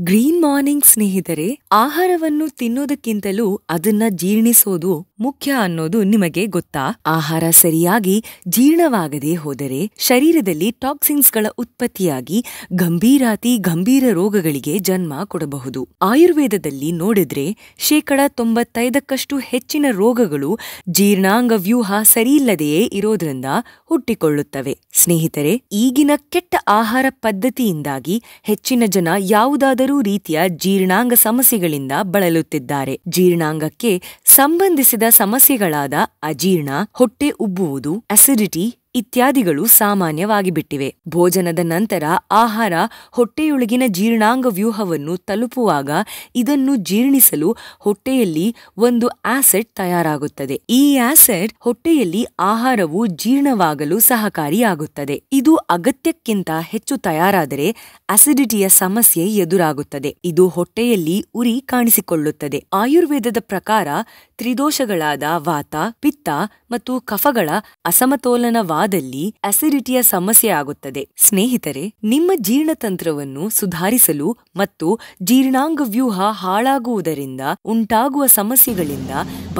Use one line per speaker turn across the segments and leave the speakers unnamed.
Green morning ಸ್ನೇಹಿತರೆ ಆಹಾರವನ್ನು ತಿನ್ನೋದಕ್ಕಿಂತಲೂ ಅದನ್ನ ಜೀರ್ಣಿಸೋದು ಮುಖ್ಯ ಅನ್ನೋದು ನಿಮಗೆ ಗೊತ್ತಾ? ಆಹಾರ ಸರಿಯಾಗಿ ಜೀರ್ಣವಾಗದೇ ಹೋದರೆ ಶರೀರದಲ್ಲಿ ಟಾಕ್ಸಿನ್ಸ್ಗಳ ಉತ್ಪತ್ತಿಯಾಗಿ ಗಂಭೀರಾತಿ ಗಂಭೀರ ರೋಗಗಳಿಗೆ ಜನ್ಮ ಕೊಡಬಹುದು. ಆಯುರ್ವೇದದಲ್ಲಿ ನೋಡಿದ್ರೆ ಶೇಕಡ ತೊಂಬತ್ತೈದಕ್ಕಷ್ಟು ಹೆಚ್ಚಿನ ರೋಗಗಳು ಜೀರ್ಣಾಂಗ ವ್ಯೂಹ ಸರಿಯಿಲ್ಲದೆಯೇ ಇರೋದ್ರಿಂದ ಹುಟ್ಟಿಕೊಳ್ಳುತ್ತವೆ. ಸ್ನೇಹಿತರೆ, ಈಗಿನ ಕೆಟ್ಟ ಆಹಾರ ಪದ್ಧತಿಯಿಂದಾಗಿ ಹೆಚ್ಚಿನ ಜನ ಯಾವುದಾದರೂ ರೀತಿಯ ಜೀರ್ಣಾಂಗ ಸಮಸ್ಯೆಗಳಿಂದ ಬಳಲುತ್ತಿದ್ದಾರೆ. ಜೀರ್ಣಾಂಗಕ್ಕೆ ಸಂಬಂಧಿಸಿದ ಸಮಸ್ಯೆಗಳಾದ ಅಜೀರ್ಣ ಹೊಟ್ಟೆ ಉಬ್ಬುವುದು ಅಸಿಡಿಟಿ ಇತ್ಯಾದಿಗಳು ಸಾಮಾನ್ಯವಾಗಿ ಬಿಟ್ಟಿವೆ ಭೋಜನದ ನಂತರ ಆಹಾರ ಹೊಟ್ಟೆಯೊಳಗಿನ ಜೀರ್ಣಾಂಗ ವ್ಯೂಹವನ್ನು ತಲುಪುವಾಗ ಇದನ್ನು ಜೀರ್ಣಿಸಲು ಹೊಟ್ಟೆಯಲ್ಲಿ ಒಂದು ಆಸಿಡ್ ತಯಾರಾಗುತ್ತದೆ. ಈ ಆಸಿಡ್ ಹೊಟ್ಟೆಯಲ್ಲಿ ಆಹಾರವು ಜೀರ್ಣವಾಗಲು ಸಹಕಾರಿಯಾಗುತ್ತದೆ. ಇದು ಅಗತ್ಯಕ್ಕಿಂತ ಹೆಚ್ಚು ತಯಾರಾದರೆ ಅಸಿಡಿಟಿಯ ಸಮಸ್ಯೆ ಎದುರಾಗುತ್ತದೆ. ಇದು ಹೊಟ್ಟೆಯಲ್ಲಿ ಉರಿ ಕಾಣಿಸಿಕೊಳ್ಳುತ್ತದೆ. ಆಯುರ್ವೇದದ ಪ್ರಕಾರ ತ್ರಿದೋಷಗಳಾದ ವಾತ, ಪಿತ್ತ ಮತ್ತು ಕಫಗಳ ಅಸಮತೋಲನವಾದಲ್ಲಿ ಅಸಿಡಿಟಿಯ ಸಮಸ್ಯೆ ಆಗುತ್ತದೆ. ಸ್ನೇಹಿತರೆ ನಿಮ್ಮ ಜೀರ್ಣತಂತ್ರವನ್ನು ಸುಧಾರಿಸಲು ಮತ್ತು ಜೀರ್ಣಾಂಗ ವ್ಯೂಹ ಹಾಳಾಗುವುದರಿಂದ ಉಂಟಾಗುವ ಸಮಸ್ಯೆಗಳಿಂದ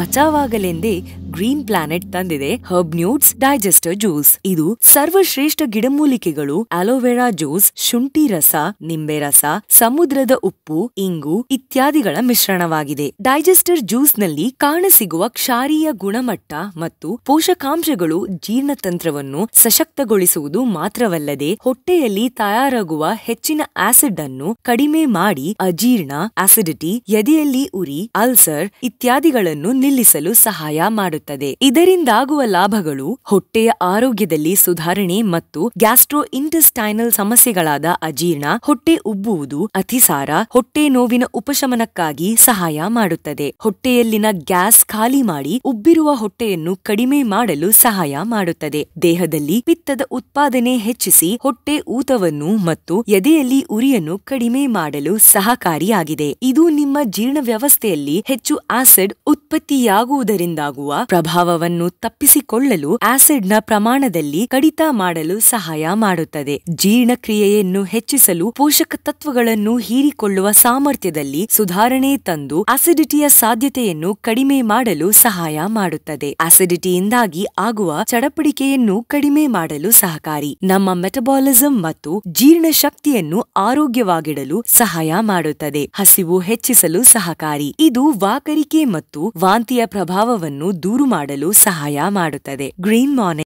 ಬಚಾವಾಗಲೆಂದೇ ಗ್ರೀನ್ ಪ್ಲಾನೆಟ್ ತಂದಿದೆ ಹರ್ಬ್ ನ್ಯೂಟ್ಸ್ ಡೈಜೆಸ್ಟರ್ ಜ್ಯೂಸ್. ಇದು ಸರ್ವಶ್ರೇಷ್ಠ ಗಿಡಮೂಲಿಕೆಗಳು ಅಲೋವೆರಾ ಜ್ಯೂಸ್, ಶುಂಠಿ ರಸ, ನಿಂಬೆ ರಸ, ಸಮುದ್ರದ ಉಪ್ಪು, ಇಂಗು ಇತ್ಯಾದಿಗಳ ಮಿಶ್ರಣವಾಗಿದೆ. ಡೈಜೆಸ್ಟರ್ ಜ್ಯೂಸ್ನಲ್ಲಿ ಕಾಣಸಿಗುವ ಕ್ಷಾರೀಯ ಗುಣಮಟ್ಟ ಮತ್ತು ಪೋಷಕಾಂಶಗಳು ಜೀರ್ಣತಂತ್ರವನ್ನು ಸಶಕ್ತಗೊಳಿಸುವುದು ಮಾತ್ರವಲ್ಲದೆ ಹೊಟ್ಟೆಯಲ್ಲಿ ತಯಾರಾಗುವ ಹೆಚ್ಚಿನ ಆಸಿಡ್ ಅನ್ನು ಕಡಿಮೆ ಮಾಡಿ ಅಜೀರ್ಣ, ಆಸಿಡಿಟಿ, ಎದೆಯಲ್ಲಿ ಉರಿ, ಅಲ್ಸರ್ ಇತ್ಯಾದಿಗಳನ್ನು ನಿಲ್ಲಿಸಲು ಸಹಾಯ ಮಾಡುತ್ತದೆ. ಇದರಿಂದಾಗುವ ಲಾಭಗಳು ಹೊಟ್ಟೆಯ ಆರೋಗ್ಯದಲ್ಲಿ ಸುಧಾರಣೆ ಮತ್ತು ಗ್ಯಾಸ್ಟ್ರೋ ಇಂಟೆಸ್ಟೈನಲ್ ಸಮಸ್ಯೆಗಳಾದ ಅಜೀರ್ಣ, ಹೊಟ್ಟೆ ಉಬ್ಬುವುದು, ಅತಿಸಾರ, ಹೊಟ್ಟೆ ನೋವಿನ ಉಪಶಮನಕ್ಕಾಗಿ ಸಹಾಯ ಮಾಡುತ್ತದೆ. ಹೊಟ್ಟೆಯಲ್ಲಿನ ಗ್ಯಾಸ್ ಖಾಲಿ ಮಾಡಿ ಉಬ್ಬಿರುವ ಹೊಟ್ಟೆಯನ್ನು ಕಡಿಮೆ ಮಾಡಲು ಸಹಾಯ ಮಾಡುತ್ತದೆ. ದೇಹದಲ್ಲಿ ಪಿತ್ತದ ಉತ್ಪಾದನೆ ಹೆಚ್ಚಿಸಿ ಹೊಟ್ಟೆ ಊತವನ್ನು ಮತ್ತು ಎದೆಯಲ್ಲಿ ಉರಿಯನ್ನು ಕಡಿಮೆ ಮಾಡಲು ಸಹಕಾರಿಯಾಗಿದೆ. ಇದು ನಿಮ್ಮ ಜೀರ್ಣ ವ್ಯವಸ್ಥೆಯಲ್ಲಿ ಹೆಚ್ಚು ಆಸಿಡ್ ಉತ್ಪತ್ತಿಯಾಗುವುದರಿಂದಾಗುವ ಪ್ರಭಾವವನ್ನು ತಪ್ಪಿಸಿಕೊಳ್ಳಲು ಆಸಿಡ್ನ ಪ್ರಮಾಣದಲ್ಲಿ ಕಡಿತ ಮಾಡಲು ಸಹಾಯ ಮಾಡುತ್ತದೆ. ಜೀರ್ಣಕ್ರಿಯೆಯನ್ನು ಹೆಚ್ಚಿಸಲು ಪೋಷಕ ತತ್ವಗಳನ್ನು ಹೀರಿಕೊಳ್ಳುವ ಸಾಮರ್ಥ್ಯದಲ್ಲಿ ಸುಧಾರಣೆ ತಂದು ಅಸಿಡಿಟಿಯ ಸಾಧ್ಯತೆಯನ್ನು ಕಡಿಮೆ ಮಾಡಲು ಸಹಾಯ ಮಾಡುತ್ತದೆ. ಅಸಿಡಿಟಿಯಿಂದಾಗಿ ಆಗುವ ಚಡಪಡಿಕೆಯನ್ನು ಕಡಿಮೆ ಮಾಡಲು ಸಹಕಾರಿ. ನಮ್ಮ ಮೆಟಬಾಲಿಸಂ ಮತ್ತು ಜೀರ್ಣ ಶಕ್ತಿಯನ್ನು ಆರೋಗ್ಯವಾಗಿಡಲು ಸಹಾಯ ಮಾಡುತ್ತದೆ. ಹಸಿವು ಹೆಚ್ಚಿಸಲು ಸಹಕಾರಿ. ಇದು ವಾಕರಿಕೆ ಮತ್ತು ವಾಂತಿಯ ಪ್ರಭಾವವನ್ನು ದೂರು ಮಾಡಲು ಸಹಾಯ ಮಾಡುತ್ತದೆ. Green morning